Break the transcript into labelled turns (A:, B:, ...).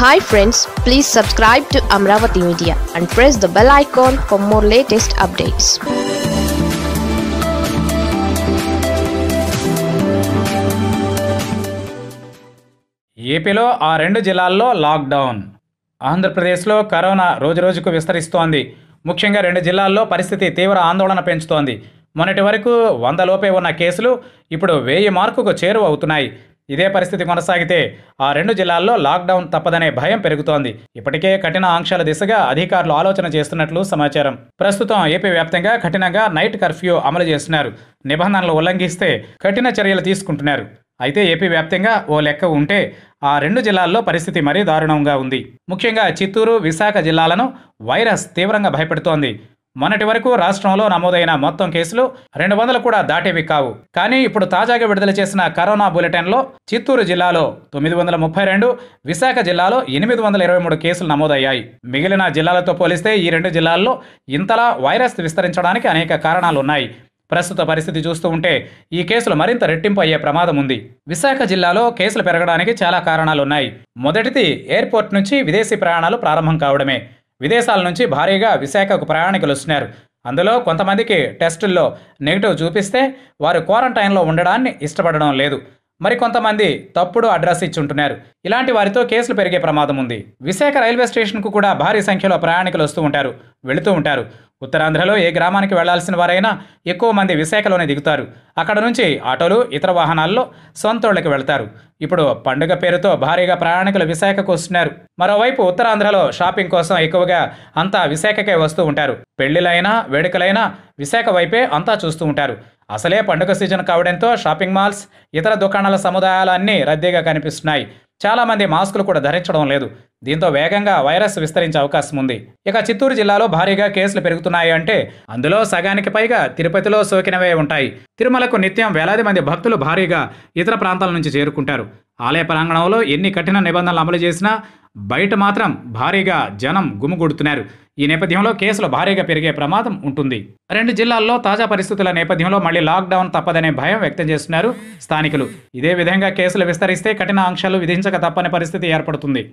A: Hi friends please subscribe to Amaravati media and press the bell icon for more latest updates
B: ఏపీలో ఆ రెండు జిల్లాల్లో lockdown. ఆంధ్రప్రదేశ్లో corona రోజురోజుకు విస్తరిస్తోంది. ముఖ్యంగా రెండు జిల్లాల్లో పరిస్థితి తీవ్ర ఆందోళన పెంచుతోంది. మొన్నటి వరకు వంద లోపే ఉన్న కేసులు ఇప్పుడు వెయ్యి మార్కుకు చేరువవుతున్నాయి ఇదే పరిస్థితి కొనసాగితే ఆ రెండు జిల్లాల్లో లాక్డౌన్ తప్పదనే భయం పెరుగుతోంది. ఇప్పటికే కఠిన ఆంక్షల దిశగా అధికారులు ఆలోచన చేస్తున్నట్లు సమాచారం. ప్రస్తుతం ఏపీ వ్యాప్తంగా కఠినంగా నైట్ కర్ఫ్యూ అమలు చేస్తున్నారు. నిబంధనలు ఉల్లంఘిస్తే కఠిన చర్యలు తీసుకుంటున్నారు. అయితే ఏపీ వ్యాప్తంగా ఓ లెక్క ఉంటే ఆ రెండు జిల్లాల్లో పరిస్థితి మరీ దారుణంగా ఉంది. ముఖ్యంగా చిత్తూరు విశాఖ జిల్లాలను వైరస్ తీవ్రంగా భయపెడుతోంది. మొన్నటి వరకు రాష్ట్రంలో నమోదైన మొత్తం కేసులు రెండు వందలు కూడా దాటేవి కావు. కానీ ఇప్పుడు తాజాగా విడుదల చేసిన కరోనా బులెటిన్లో చిత్తూరు జిల్లాలో తొమ్మిది వందల ముప్పై రెండు విశాఖ జిల్లాలో ఎనిమిది వందల ఇరవై మూడు కేసులు నమోదయ్యాయి. మిగిలిన జిల్లాలతో పోలిస్తే ఈ రెండు జిల్లాల్లో ఇంతలా వైరస్ విస్తరించడానికి అనేక కారణాలు ఉన్నాయి ప్రస్తుత పరిస్థితి చూస్తూ ఉంటే ఈ కేసులు మరింత రెట్టింపు అయ్యే ప్రమాదం ఉంది. విశాఖ జిల్లాలో కేసులు పెరగడానికి చాలా కారణాలు ఉన్నాయి మొదటిది ఎయిర్పోర్ట్ నుంచి విదేశీ ప్రయాణాలు ప్రారంభం కావడమే. విదేశాల నుంచి భారీగా విశాఖకు ప్రయాణికులు వస్తున్నారు. అందులో కొంతమందికి టెస్టుల్లో నెగిటివ్ చూపిస్తే వారు క్వారంటైన్లో ఉండడాన్ని ఇష్టపడడం లేదు. మరికొంతమంది తప్పుడు అడ్రస్ ఇచ్చి ఉంటున్నారు. ఇలాంటి వారితో కేసులు పెరిగే ప్రమాదం ఉంది. విశాఖ రైల్వే స్టేషన్కు కూడా భారీ సంఖ్యలో ప్రయాణికులు వస్తూ ఉంటారు వెళుతూ ఉంటారు. ఉత్తరాంధ్రలో ఏ గ్రామానికి వెళ్ళాల్సిన వారైనా ఎక్కువ మంది విశాఖలోనే దిగుతారు. అక్కడ నుంచి ఆటోలు ఇతర వాహనాల్లో సొంతోళ్ళకి వెళ్తారు. ఇప్పుడు పండుగ పేరుతో భారీగా ప్రయాణికులు విశాఖకు వస్తున్నారు. మరోవైపు ఉత్తరాంధ్రలో షాపింగ్ కోసం ఎక్కువగా అంతా విశాఖకే వస్తూ ఉంటారు. పెళ్ళిలైనా వేడుకలైనా విశాఖ వైపే అంతా చూస్తూ ఉంటారు. అసలే పండుగ సీజన్ కావడంతో షాపింగ్ మాల్స్ ఇతర దుకాణాల సముదాయాలన్నీ రద్దీగా కనిపిస్తున్నాయి. చాలామంది మాస్కులు కూడా ధరించడం లేదు. దీంతో వేగంగా వైరస్ విస్తరించే అవకాశం ఉంది. ఇక చిత్తూరు జిల్లాలో భారీగా కేసులు పెరుగుతున్నాయి అంటే అందులో సగానికి పైగా తిరుపతిలో సోకినవే ఉంటాయి. తిరుమలకు నిత్యం వేలాది మంది భక్తులు భారీగా ఇతర ప్రాంతాల నుంచి చేరుకుంటారు. ఆలయ ప్రాంగణంలో ఎన్ని కఠిన నిబంధనలు అమలు చేసినా బయట మాత్రం భారీగా జనం గుమిగూడుతున్నారు. ఈ నేపథ్యంలో కేసులు భారీగా పెరిగే ప్రమాదం ఉంటుంది. రెండు జిల్లాల్లో తాజా పరిస్థితుల నేపథ్యంలో మళ్ళీ లాక్డౌన్ తప్పదనే భయం వ్యక్తం చేస్తున్నారు స్థానికులు. ఇదే విధంగా కేసులు విస్తరిస్తే కఠిన ఆంక్షలు విధించక తప్పని పరిస్థితి ఏర్పడుతుంది.